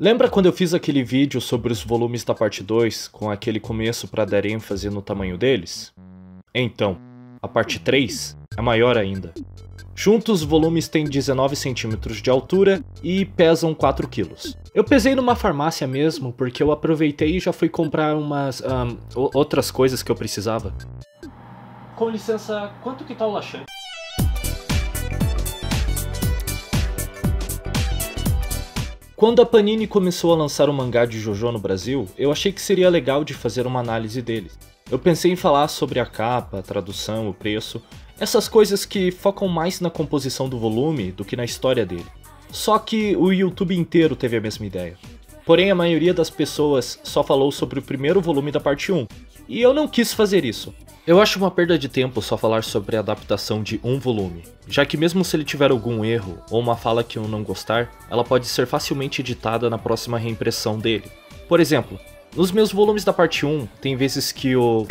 Lembra quando eu fiz aquele vídeo sobre os volumes da parte 2, com aquele começo para dar ênfase no tamanho deles? Então, a parte 3 é maior ainda. Juntos, os volumes têm 19 centímetros de altura e pesam 4 quilos. Eu pesei numa farmácia mesmo, porque eu aproveitei e já fui comprar umas um, outras coisas que eu precisava. Com licença, quanto que tá o laxante? Quando a Panini começou a lançar o mangá de JoJo no Brasil, eu achei que seria legal de fazer uma análise deles. Eu pensei em falar sobre a capa, a tradução, o preço, essas coisas que focam mais na composição do volume do que na história dele. Só que o YouTube inteiro teve a mesma ideia. Porém, a maioria das pessoas só falou sobre o primeiro volume da parte 1, e eu não quis fazer isso. Eu acho uma perda de tempo só falar sobre a adaptação de um volume, já que mesmo se ele tiver algum erro ou uma fala que eu não gostar, ela pode ser facilmente editada na próxima reimpressão dele. Por exemplo, nos meus volumes da parte 1, tem vezes que o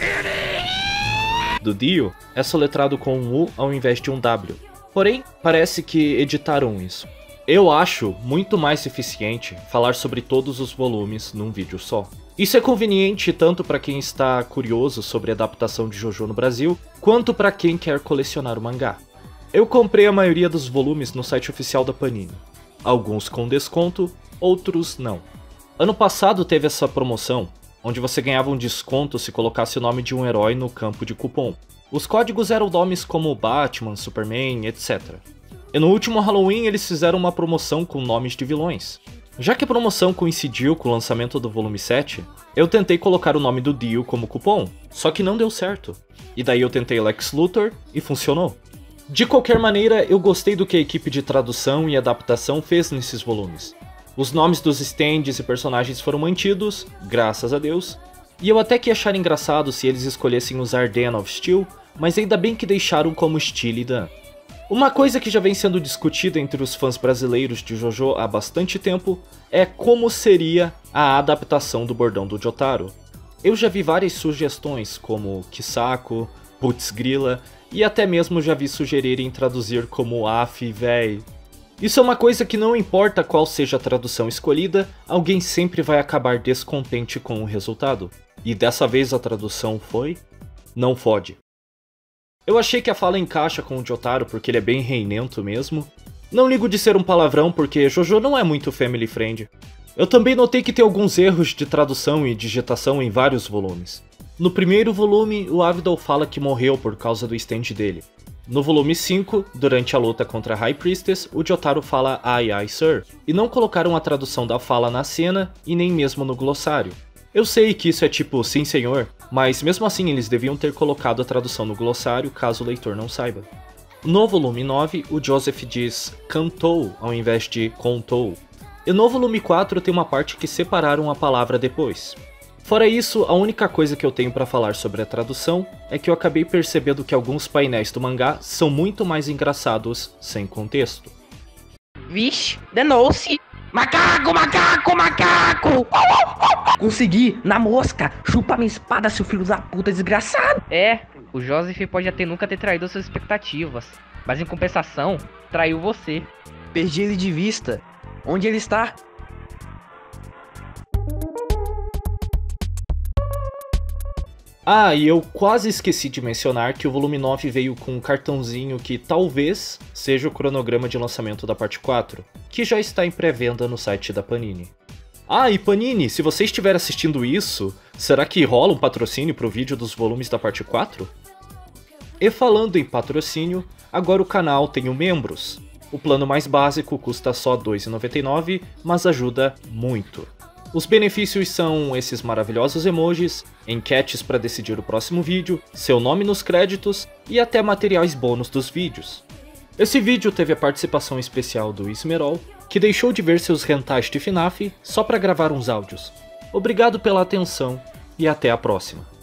do Dio é soletrado com um U ao invés de um W. Porém, parece que editaram isso. Eu acho muito mais eficiente falar sobre todos os volumes num vídeo só. Isso é conveniente tanto para quem está curioso sobre a adaptação de JoJo no Brasil, quanto para quem quer colecionar o mangá. Eu comprei a maioria dos volumes no site oficial da Panini. Alguns com desconto, outros não. Ano passado teve essa promoção, onde você ganhava um desconto se colocasse o nome de um herói no campo de cupom. Os códigos eram nomes como Batman, Superman, etc. E no último Halloween eles fizeram uma promoção com nomes de vilões. Já que a promoção coincidiu com o lançamento do volume 7, eu tentei colocar o nome do Dio como cupom, só que não deu certo. E daí eu tentei Lex Luthor e funcionou. De qualquer maneira, eu gostei do que a equipe de tradução e adaptação fez nesses volumes. Os nomes dos stands e personagens foram mantidos, graças a Deus, e eu até que achar engraçado se eles escolhessem usar Den of Steel, mas ainda bem que deixaram como Steely Dan. Uma coisa que já vem sendo discutida entre os fãs brasileiros de JoJo há bastante tempo é como seria a adaptação do bordão do Jotaro. Eu já vi várias sugestões, como Kisako, Putz e até mesmo já vi sugerirem traduzir como Af, véi. Isso é uma coisa que não importa qual seja a tradução escolhida, alguém sempre vai acabar descontente com o resultado. E dessa vez a tradução foi... Não fode. Eu achei que a fala encaixa com o Jotaro porque ele é bem reinento mesmo. Não ligo de ser um palavrão porque Jojo não é muito family friend. Eu também notei que tem alguns erros de tradução e digitação em vários volumes. No primeiro volume, o Avidal fala que morreu por causa do stand dele. No volume 5, durante a luta contra a High Priestess, o Jotaro fala ai ai sir, e não colocaram a tradução da fala na cena e nem mesmo no glossário. Eu sei que isso é tipo sim senhor, mas mesmo assim eles deviam ter colocado a tradução no glossário caso o leitor não saiba. No volume 9, o Joseph diz cantou ao invés de contou. E no volume 4 tem uma parte que separaram a palavra depois. Fora isso, a única coisa que eu tenho para falar sobre a tradução é que eu acabei percebendo que alguns painéis do mangá são muito mais engraçados sem contexto. Vixe, danou-se! Macaco, macaco, macaco! Consegui, na mosca! Chupa minha espada, seu filho da puta desgraçado! É, o Joseph pode até nunca ter traído suas expectativas, mas em compensação, traiu você. Perdi ele de vista. Onde ele está? Ah, e eu quase esqueci de mencionar que o volume 9 veio com um cartãozinho que talvez seja o cronograma de lançamento da parte 4, que já está em pré-venda no site da Panini. Ah, e Panini, se você estiver assistindo isso, será que rola um patrocínio para o vídeo dos volumes da parte 4? E falando em patrocínio, agora o canal tem o membros. O plano mais básico custa só R$ 2,99, mas ajuda muito. Os benefícios são esses maravilhosos emojis, enquetes para decidir o próximo vídeo, seu nome nos créditos e até materiais bônus dos vídeos. Esse vídeo teve a participação especial do Ismerol, que deixou de ver seus rentais de FNAF só para gravar uns áudios. Obrigado pela atenção e até a próxima.